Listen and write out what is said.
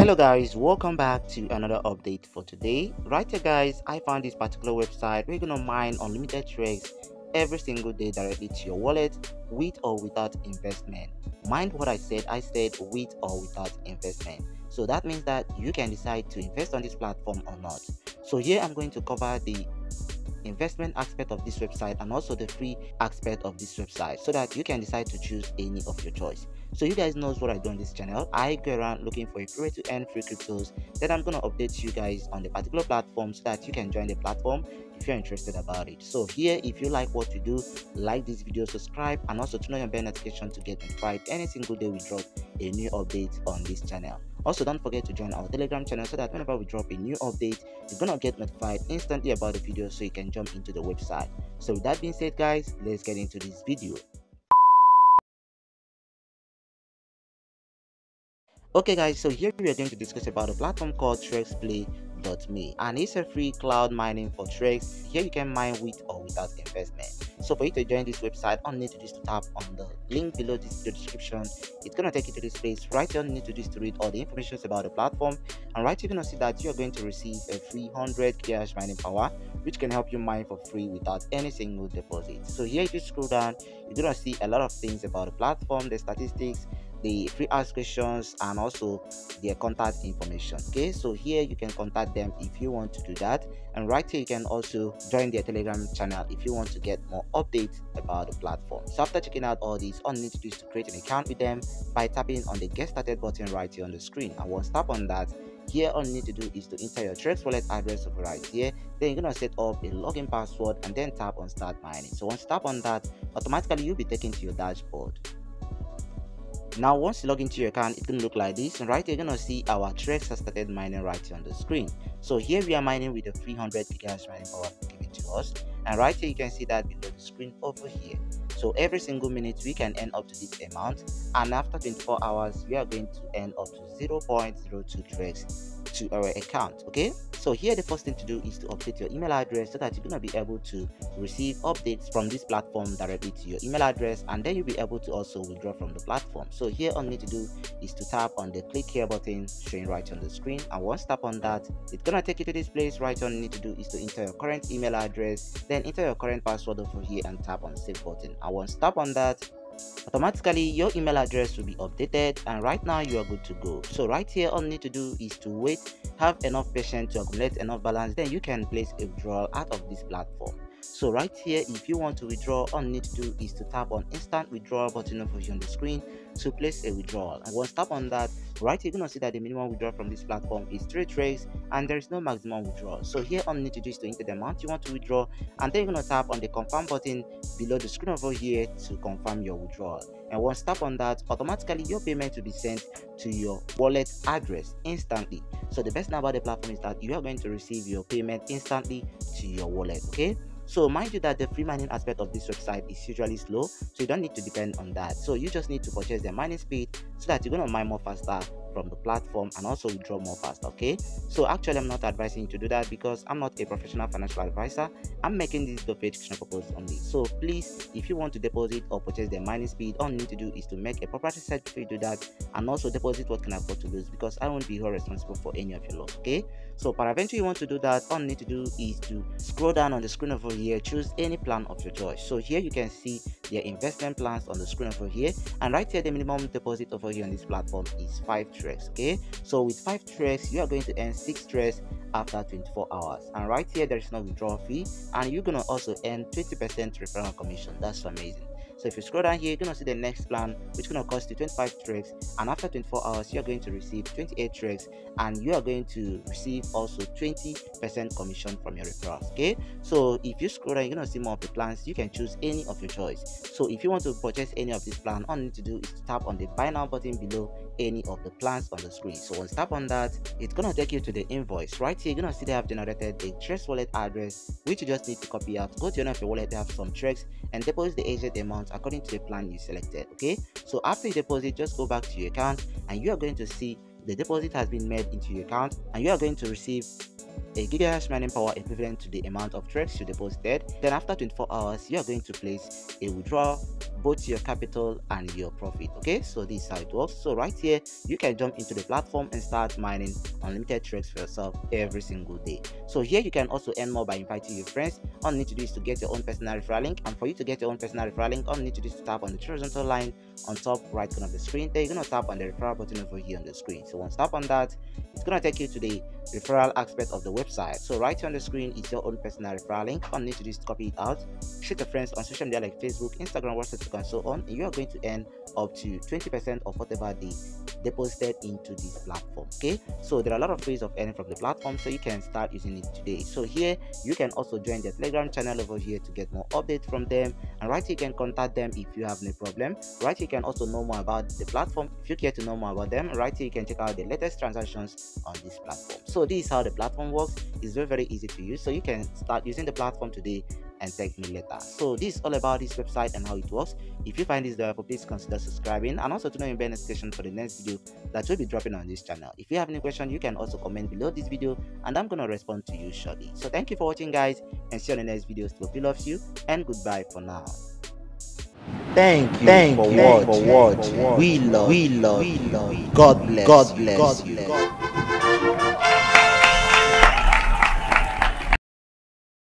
hello guys. Welcome back to another update for today. Right here guys i found this particular website we're gonna mine unlimited trades every single day directly to your wallet with or without investment. Mind what i said? I said with or without investment. So that means that you can decide to invest on this platform or not. So here i'm going to cover the investment aspect of this website and also the free aspect of this website so that you can decide to choose any of your choice. So you guys knows what i do on this channel. I go around looking for a free to earn free cryptos. Then i'm gonna update you guys on the particular platform so that you can join the platform if you're interested about it. So here if you like what you do like this video subscribe and also turn on your bell notification to get notified any single day we drop a new update on this channel also don't forget to join our telegram channel so that whenever we drop a new update you're gonna get notified instantly about the video so you can jump into the website. So with that being said guys let's get into this video. Okay guys so here we are going to discuss about a platform called and it's a free cloud mining for TRX. Here you can mine with or without investment. So for you to join this website, all you need to do is to tap on the link below this video description. It's gonna take you to this place. Right here, you need to do is to read all the information about the platform. And right you're gonna see that you're going to receive a free 100 cash mining power, which can help you mine for free without any single deposit. So here, if you scroll down, you're gonna see a lot of things about the platform, the statistics, the free ask questions and also their contact information okay? So here you can contact them if you want to do that. And right here you can also join their telegram channel if you want to get more updates about the platform. So after checking out all these all you need to do is to create an account with them by tapping on the get started button right here on the screen. And once tap on that here all you need to do is to enter your TRX wallet address over right here. Then you're gonna set up a login password and then tap on start mining. So once you tap on that automatically you'll be taken to your dashboard now once you log into your account it's gonna look like this. And right here you're gonna see our TRX has started mining right here on the screen. So here we are mining with the 300 gigahertz mining power given to us. And right here you can see that below the screen over here. So every single minute we can earn up to this amount. And after 24 hours we are going to earn up to 0.02 TRX to our account okay? So here the first thing to do is to update your email address so that you're going to be able to receive updates from this platform directly to your email address and then you'll be able to also withdraw from the platform. So here all you need to do is to tap on the click here button showing right on the screen and once tap on that it's gonna take you to this place. Right all you need to do is to enter your current email address then enter your current password over here and tap on save button. And once tap on that automatically your email address will be updated and right now you are good to go. So right here all you need to do is to wait have enough patience to accumulate enough balance then you can place a withdrawal out of this platform so right here if you want to withdraw all you need to do is to tap on instant withdrawal button over here on the screen to place a withdrawal. And once tap on that right you're gonna see that the minimum withdrawal from this platform is three TRX and there is no maximum withdrawal. So here all you need to do is to enter the amount you want to withdraw and then you're gonna tap on the confirm button below the screen over here to confirm your withdrawal. And once tap on that automatically your payment will be sent to your wallet address instantly. So the best thing about the platform is that you are going to receive your payment instantly to your wallet okay so mind you that the free mining aspect of this website is usually slow, so you don't need to depend on that. So you just need to purchase the mining speed so that you're gonna mine more faster from the platform and also withdraw more fast okay? So actually i'm not advising you to do that because i'm not a professional financial advisor. I'm making this for educational purpose only. So please if you want to deposit or purchase the mining speed all you need to do is to make a proper research before you do that and also deposit what can afford to lose because i won't be held responsible for any of your loss okay? So paraventure you want to do that all you need to do is to scroll down on the screen over here. Choose any plan of your choice. So here you can see their investment plans on the screen over here. And right here the minimum deposit over here on this platform is 5 Okay? So with 5 TRX you are going to earn 6 TRX after 24 hours. And right here there is no withdrawal fee and you're gonna also earn 20 percent referral commission. That's amazing so if you scroll down here, you're gonna see the next plan, which is gonna cost you 25 TRX, and after 24 hours, you're going to receive 28 TRX, and you are going to receive also 20% commission from your referrals. Okay, so if you scroll down, you're gonna see more of the plans. You can choose any of your choice. So if you want to purchase any of this plan, all you need to do is to tap on the buy now button below any of the plans on the screen. So once tap on that, it's gonna take you to the invoice. Right here, you're gonna see they have generated a TRX wallet address, which you just need to copy out. Go to one of your wallet, they have some TRX, and deposit the agent amount according to the plan you selected okay? So after you deposit just go back to your account and you are going to see the deposit has been made into your account and you are going to receive a gigahash mining power equivalent to the amount of TRX you deposited. Then after 24 hours you are going to place a withdrawal both your capital and your profit okay? So this is how it works. So right here you can jump into the platform and start mining unlimited trades for yourself every single day. So here you can also earn more by inviting your friends. All you need to do is to get your own personal referral link. And for you to get your own personal referral link all you need to do is to tap on the horizontal line on top right corner of the screen. Then you're to tap on the referral button over here on the screen. So once tap on that it's to take you to the referral aspect of the website. So right here on the screen is your own personal referral link. All you need to do is to copy it out. Share your friends on social media like facebook instagram whatsapp and so on you are going to earn up to 20 percent of whatever they deposited into this platform okay? So there are a lot of ways of earning from the platform so you can start using it today. So here you can also join their telegram channel over here to get more updates from them. And right here you can contact them if you have any problem. Right here you can also know more about the platform if you care to know more about them. Right here you can check out the latest transactions on this platform. So this is how the platform works. It's very very easy to use. So you can start using the platform today and thank me later. So this is all about this website and how it works. If you find this valuable, please consider subscribing and also to know your bell notification for the next video that will be dropping on this channel. If you have any question, you can also comment below this video and I'm gonna respond to you shortly. So thank you for watching guys and see you on the next video. Still loves you and goodbye for now. Thank you, Thank for, you watching. for watching. We love, we love, we love. God bless, God bless, God bless you.